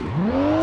Whoa!